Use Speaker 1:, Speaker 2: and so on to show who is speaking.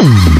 Speaker 1: Mm.